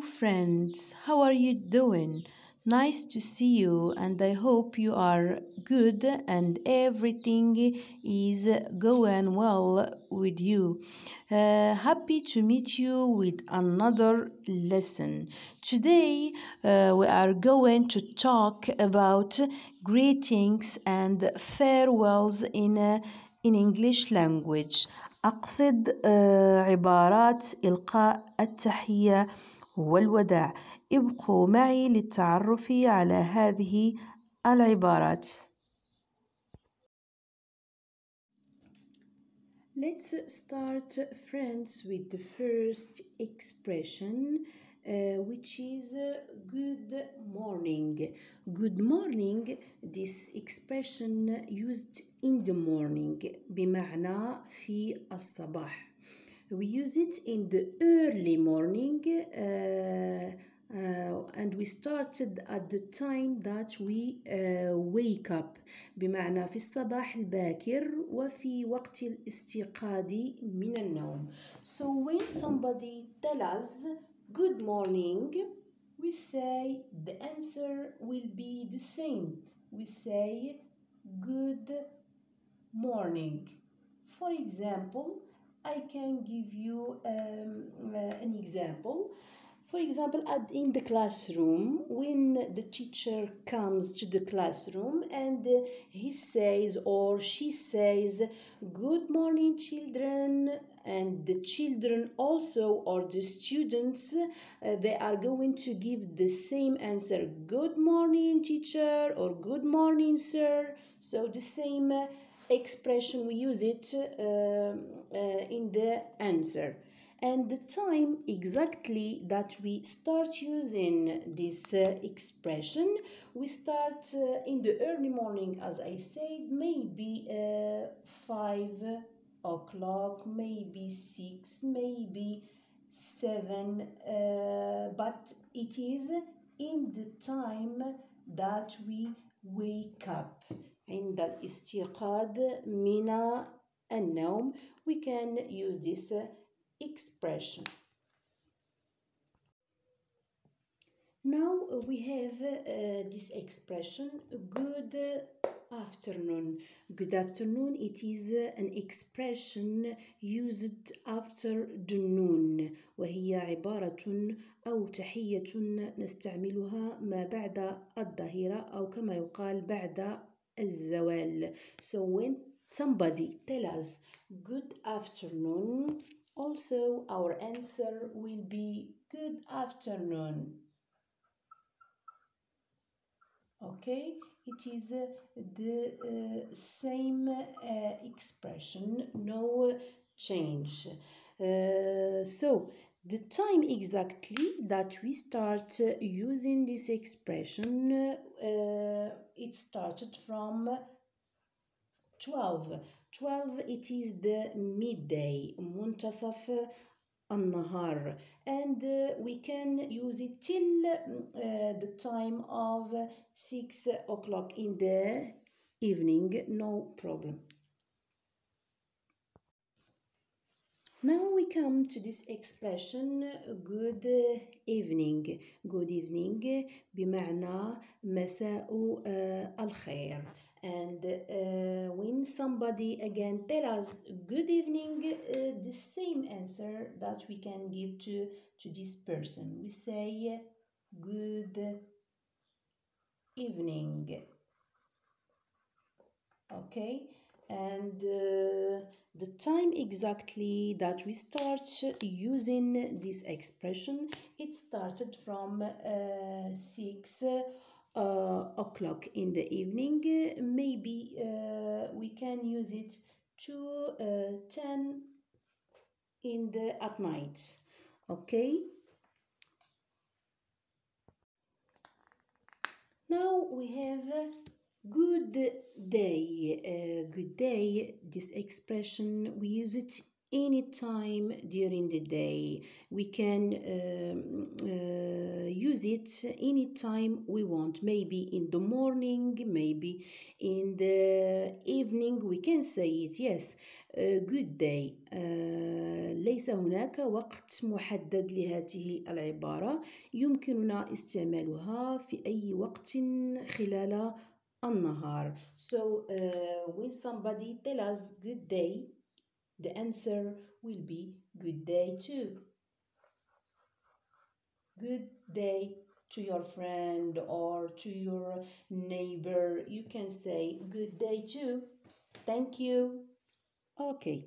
friends, how are you doing? Nice to see you, and I hope you are good and everything is going well with you. Uh, happy to meet you with another lesson. Today uh, we are going to talk about greetings and farewells in uh, in English language. أقصد آه، عبارات إلقاء التحية والوداع. ابقوا معي للتعرف على هذه العبارات. Let's start friends with the first expression. uh, which is uh, good morning. Good morning this expression used in the morning بمعنى في الصباح. We use it in the early morning uh, uh, and we started at the time that we uh, wake up بمعنى في الصباح الباكر وفي وقت الاستيقاظ من النوم. So when somebody tell us good morning we say the answer will be the same. We say good morning. For example, I can give you um, uh, an example. For example, at, in the classroom, when the teacher comes to the classroom and uh, he says or she says, Good morning, children, and the children also or the students, uh, they are going to give the same answer Good morning, teacher, or Good morning, sir. So the same uh, expression we use it uh, uh, in the answer and the time exactly that we start using this uh, expression we start uh, in the early morning as i said maybe uh, 5 o'clock maybe 6 maybe 7 uh, but it is in the time that we wake up عند الاستيقاظ من النوم we can use this uh, expression now we have uh, this expression good afternoon good afternoon it is an expression used after the noon وهي عبارة أو تحية نستعملها ما بعد الظهيرة أو كما يقال بعد الزوال so when somebody tell us good afternoon also our answer will be good afternoon. Okay it is uh, the uh, same uh, expression no change. Uh, so the time exactly that we start uh, using this expression uh, it started from 12 12 it is the midday منتصف النهار and uh, we can use it till uh, the time of 6 o'clock in the evening no problem Now we come to this expression good evening good evening بمعنى مساء uh, الخير and uh, when somebody again tell us good evening uh, the same answer that we can give to to this person. We say good evening. Okay? And uh, the time exactly that we start using this expression it started from uh, 6 uh, o'clock in the evening. Maybe uh, we can use it to uh, 10 in the at night. Okay? Now we have good day. Uh, good day. This expression we use it any time during the day we can um, uh, use it anytime we want maybe in the morning maybe in the evening we can say it yes uh, good day uh, ليس هناك وقت محدد لهذه العبارة يمكننا استعمالها في أي وقت خلال النهار so uh, when somebody tell us good day the answer will be good day too. Good day to your friend or to your neighbor. You can say good day too. Thank you. Okay.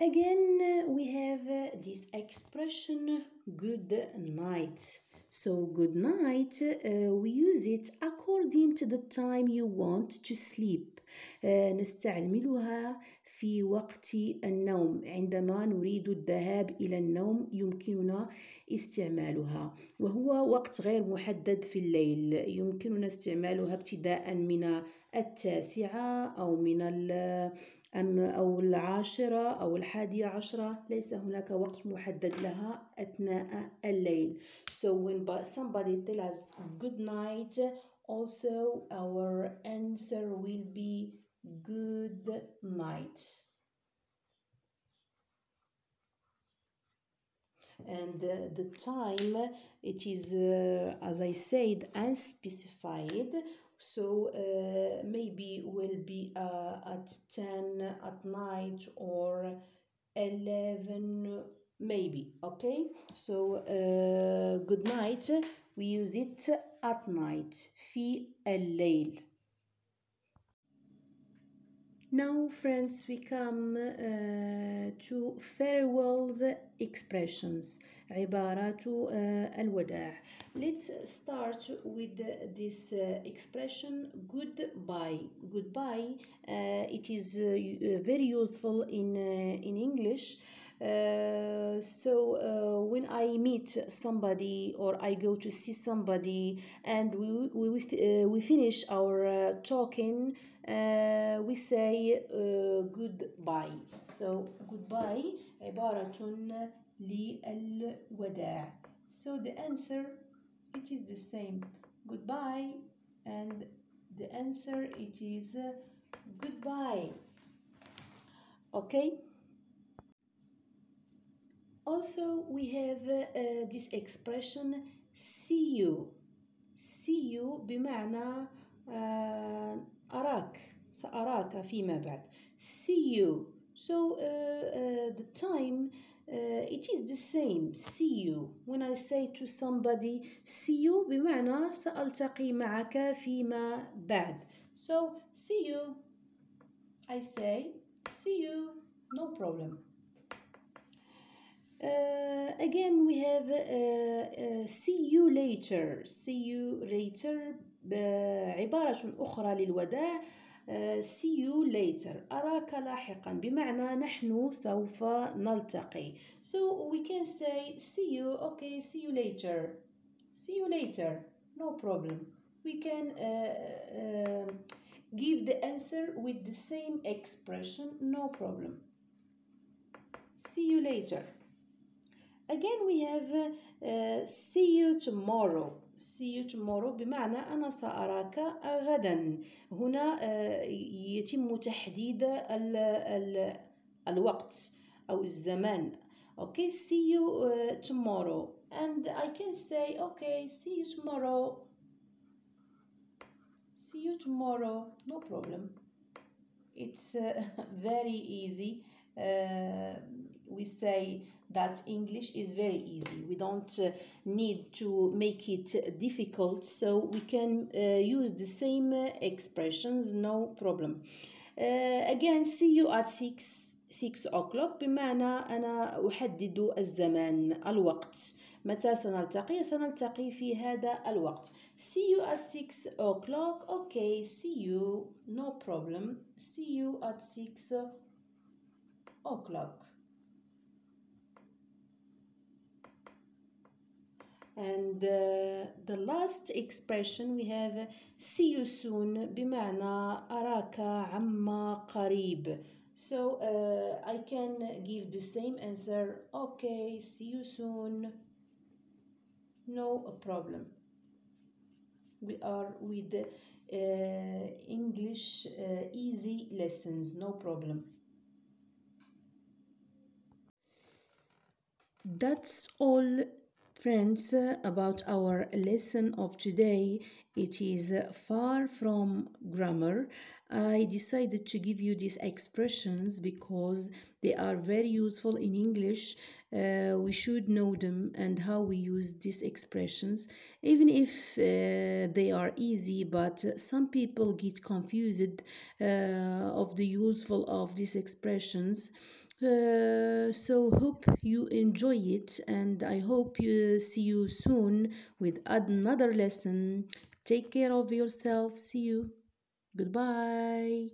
Again, we have this expression good night. So, good night, uh, we use it according to the time you want to sleep. Uh, نستعملها في وقت النوم. عندما نريد الذهاب إلى النوم يمكننا استعمالها وهو وقت غير محدد في الليل. يمكننا استعمالها ابتداء من التاسعة أو من أم أو العاشرة أو الحادية عشرة. ليس هناك وقت محدد لها أثناء الليل. So when somebody tell us good night also our answer will be good night. And uh, the time it is uh, as i said unspecified. So uh, maybe will be uh, at 10 at night or 11 maybe okay? So uh, good night we use it at night في الليل now friends we come uh, to farewells expressions عبارات uh, الوداع let's start with this uh, expression goodbye goodbye uh, it is uh, very useful in uh, in English uh, so uh, when I meet somebody or I go to see somebody and we we uh, we finish our uh, talking uh, we say uh, goodbye so goodbye عبارة للوداع so the answer it is the same goodbye and the answer it is uh, goodbye okay also we have uh, this expression see you see you بمعنى uh, أراك سأراك فيما بعد see you so uh, uh, the time uh, it is the same see you when I say to somebody see you بمعنى سألتقي معك فيما بعد so see you I say see you no problem Uh, again we have uh, uh, see you later see you later عبارة أخرى للوداع see you later أراك لاحقا بمعنى نحن سوف نلتقي so we can say see you okay see you later see you later no problem we can uh, uh, give the answer with the same expression no problem see you later again we have uh, see you tomorrow see you tomorrow بمعنى أنا سأراك غدا هنا يتم تحديد ال ال الوقت أو الزمان okay see you tomorrow and I can say okay see you tomorrow see you tomorrow no problem it's uh, very easy uh, we say that English is very easy. We don't uh, need to make it difficult, so we can uh, use the same uh, expressions, no problem. again, see you at 6 6 o'clock بمعنى أنا أحدد الزمان الوقت متى سنلتقي سنلتقي في هذا الوقت see you at 6 o'clock okay see you no problem see you at 6 o'clock and uh, the last expression we have see you soon بمعنى أراك عما قريب So uh, I can give the same answer. Okay, see you soon. No problem. We are with uh, English uh, easy lessons, no problem. That's all, friends, about our lesson of today. It is uh, far from grammar. I decided to give you these expressions because they are very useful in English. Uh, we should know them and how we use these expressions, even if uh, they are easy. But some people get confused uh, of the useful of these expressions. Uh, so hope you enjoy it and i hope you see you soon with another lesson. Take care of yourself. See you. Goodbye